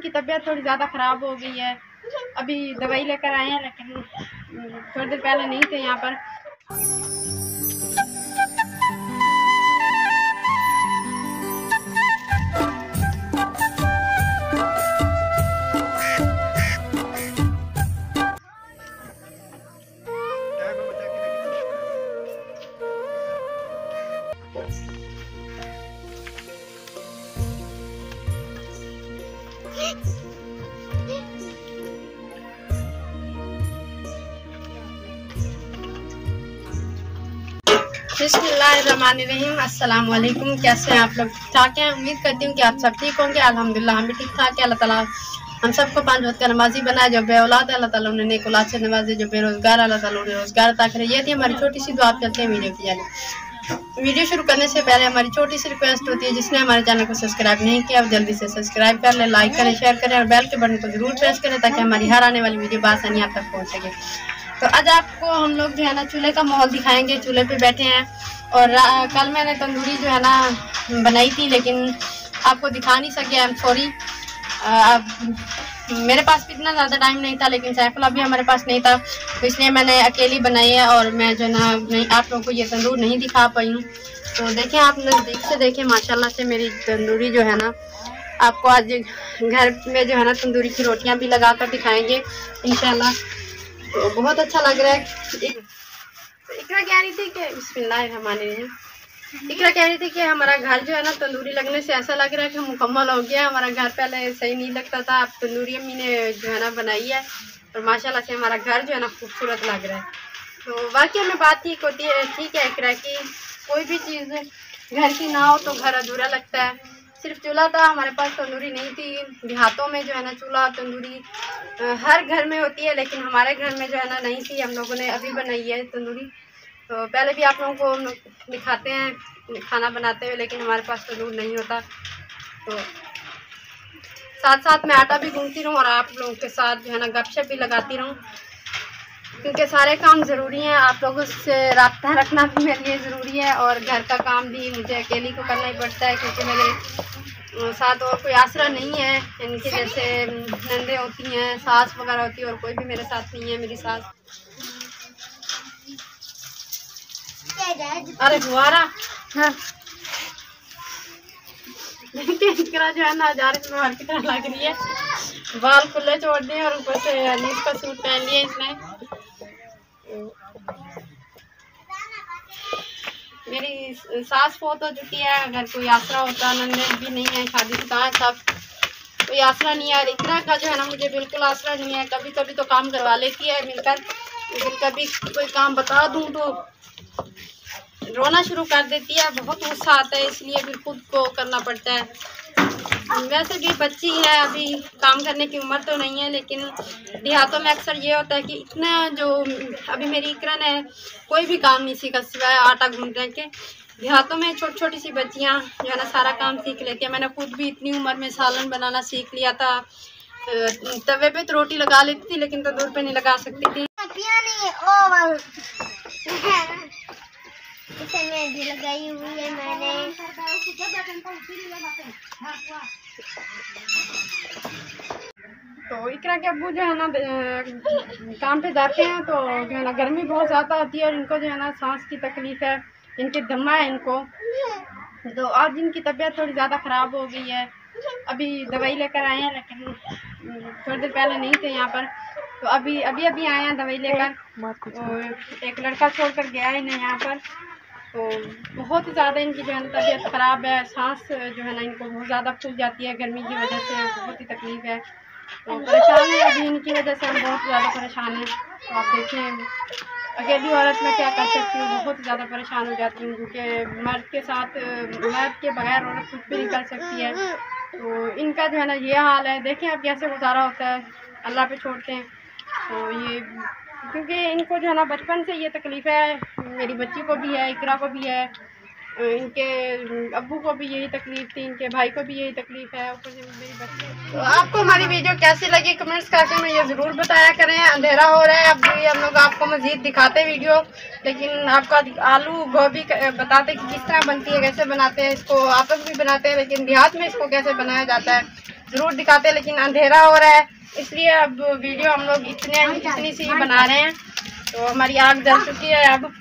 की तबीयत थोड़ी ज़्यादा ख़राब हो गई है। अभी दवाई लेकर आए हैं, लेकिन थोड़ी देर पहले नहीं थे यहाँ पर। अस्सलाम वालेकुम कैसे हैं आप लोग? ठाक हैं? उम्मीद करती हूँ कि आप सब ठीक होंगे। अल्हम्दुलिल्लाह, हम भी ठीक ठाक है। अल्लाह ताला हम सबको पाँच वक्त का नमाजी बनाए, जो बे औलाद अल्लाह ताला उन्हें नेक औलाद से नवाजे, जो बेरोजगार अल्लाह ताला उन्हें रोज़गार अता करे। ये थी हमारी छोटी सी दुआ, आप चलते हैं वीडियो की जाने। वीडियो शुरू करने से पहले हमारी छोटी सी रिक्वेस्ट होती है, जिसने हमारे चैनल को सब्सक्राइब नहीं किया वो जल्दी से सब्सक्राइब कर ले, लाइक करें, शेयर करें और बेल के बटन को ज़रूर प्रेस करें, ताकि हमारी हर आने वाली वीडियो बासानी आप तक पहुँच सके। आज आपको हम लोग जो है ना चूल्हे का माहौल दिखाएँगे। चूल्हे पे बैठे हैं और कल मैंने तंदूरी जो है ना बनाई थी, लेकिन आपको दिखा नहीं सके। आई एम सॉरी मेरे पास भी इतना ज़्यादा टाइम नहीं था, लेकिन सैफुल्ला भी हमारे पास नहीं था। तो इसलिए मैंने अकेली बनाई है और मैं जो ना नहीं, आप लोगों को ये तंदूर नहीं दिखा पाई हूँ। तो देखें आप नज़दीक से देखें, माशाल्लाह से मेरी तंदूरी जो है ना, आपको आज घर में जो है ना तंदूरी की रोटियाँ भी लगा कर दिखाएँगे, इंशाल्लाह। तो बहुत अच्छा लग रहा है। इकरा कह रही थी कि बिस्मिल्लाहिर्रहमानिर्रहीम इकरा कह रही थी कि हमारा घर जो है ना, तंदूरी लगने से ऐसा लग रहा है कि मुकम्मल हो गया हमारा घर पहले सही नहीं लगता था। अब तंदूरी अम्मी ने जो है ना बनाई है और माशाल्लाह से हमारा घर जो है ना खूबसूरत लग रहा है। तो वाकई में बात ठीक होती है, ठीक है इकरा की। कोई भी चीज़ घर की ना हो तो घर अधूरा लगता है। सिर्फ़ चूल्हा था, हमारे पास तंदूरी नहीं थी। देहातों में जो है ना चूल्हा, तंदूरी हर घर में होती है, लेकिन हमारे घर में जो है ना नहीं थी। हम लोगों ने अभी बनाई है तंदूरी। तो पहले भी आप लोगों को हम दिखाते हैं, खाना बनाते हुए, लेकिन हमारे पास तंदूर नहीं होता। तो साथ साथ मैं आटा भी गूंथती रहूँ और आप लोगों के साथ जो है ना गपशप भी लगाती रहूँ। क्योंकि सारे काम ज़रूरी हैं, आप लोगों से रबता रखना भी मेरे लिए ज़रूरी है और घर का काम भी मुझे अकेली को करना ही पड़ता है क्योंकि मेरे साथ और कोई आसरा नहीं है, इनके जैसे नंदे होती हैं, सास वगैरह होती है और कोई भी मेरे साथ नहीं है, मेरी सास। अरे फुआरा हाँ। जो है ना की तरह लग रही है। बाल खुले छोड़ दिए और ऊपर से का सूट पहन लिया इसने। मेरी सास बहुत हो चुकी है, अगर कोई आसरा होता नंदन भी नहीं है, शादी शुदा है सब। कोई आसरा नहीं है, इतना का जो है ना, मुझे बिल्कुल आसरा नहीं है। कभी कभी तो काम करवा लेती है मिलकर, लेकिन कभी कोई काम बता दूँ तो रोना शुरू कर देती है। बहुत गुस्सा आता है, इसलिए फिर खुद को करना पड़ता है। वैसे भी बच्ची है, अभी काम करने की उम्र तो नहीं है, लेकिन देहातों में अक्सर ये होता है कि इतना जो अभी मेरी इकरन है, कोई भी काम नहीं सीखा सिवाय आटा घूमने के। देहातों में छोटी छोटी सी बच्चियाँ, जो है ना, सारा काम सीख लेती हैं। मैंने खुद भी इतनी उम्र में सालन बनाना सीख लिया था। तवे पे तो रोटी लगा लेती थी, लेकिन तंदूर पे नहीं लगा सकती थी। लगाई हुई है मैंने। तो इकरा के अबू जो है ना काम पे जाते हैं तो जो है ना गर्मी बहुत ज़्यादा होती है और इनको जो है ना सांस की तकलीफ़ है इनके दमा है इनको। तो आज इनकी तबीयत थोड़ी ज़्यादा ख़राब हो गई है। अभी दवाई लेकर आए हैं लेकिन थोड़ी देर पहले नहीं थे यहाँ पर। तो अभी अभी अभी आए हैं दवाई लेकर। एक लड़का छोड़ कर गया है इन्हें यहाँ पर। तो बहुत ही ज़्यादा इनकी जो है ना तबीयत ख़राब है, सांस जो है ना इनको बहुत ज़्यादा फूल जाती है, गर्मी की वजह से बहुत ही तकलीफ़ है। तो परेशान है अभी इनकी वजह से, हम बहुत ज़्यादा परेशान हैं। तो आप देखें, अकेली औरत में क्या कर सकती हूँ? बहुत ज़्यादा परेशान हो जाती हूँ क्योंकि मर्द के साथ, मर्द के बगैर औरत कुछ भी नहीं कर सकती है। तो इनका जो है ना ये हाल है। देखें अब कैसे गुजारा होता है। अल्लाह पे छोड़ते हैं। तो ये क्योंकि इनको जो है ना बचपन से ये तकलीफ़ है, मेरी बच्ची को भी है, इकरा को भी है, इनके अब्बू को भी यही तकलीफ़ थी, इनके भाई को भी यही तकलीफ़ है, ऊपर से मेरी बच्ची तो आपको हमारी वीडियो कैसी लगी? कमेंट्स करके हमें ये ज़रूर बताया करें। अंधेरा हो रहा है, अब भी हम लोग आपको मज़ीद दिखाते वीडियो, लेकिन आपका आलू गोभी बताते कि किस तरह बनती है, कैसे बनाते हैं, इसको आप लोग भी बनाते हैं, लेकिन देहात में इसको कैसे बनाया जाता है, ज़रूर दिखाते लेकिन अंधेरा हो रहा है इसलिए अब वीडियो हम लोग इतने इतनी सी बना रहे हैं तो हमारी आग जल चुकी है अब।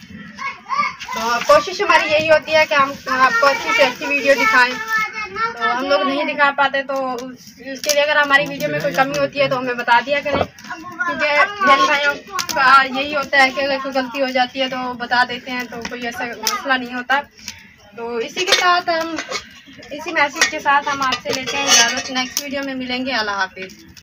तो कोशिश हमारी यही होती है कि हम आपको अच्छी से अच्छी वीडियो दिखाएँ। तो हम लोग नहीं दिखा पाते तो उसके लिए अगर हमारी वीडियो में कोई कमी होती है तो हमें बता दिया करें। क्योंकि बहन भाइयों का यही होता है कि अगर कोई गलती हो जाती है तो बता देते हैं तो कोई ऐसा मसला नहीं होता। तो इसी के साथ हम इसी मैसेज के साथ हम आपसे लेते हैं इजाज़त नेक्स्ट वीडियो में मिलेंगे। अल्लाह हाफिज़।